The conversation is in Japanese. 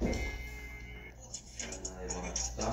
ただいま。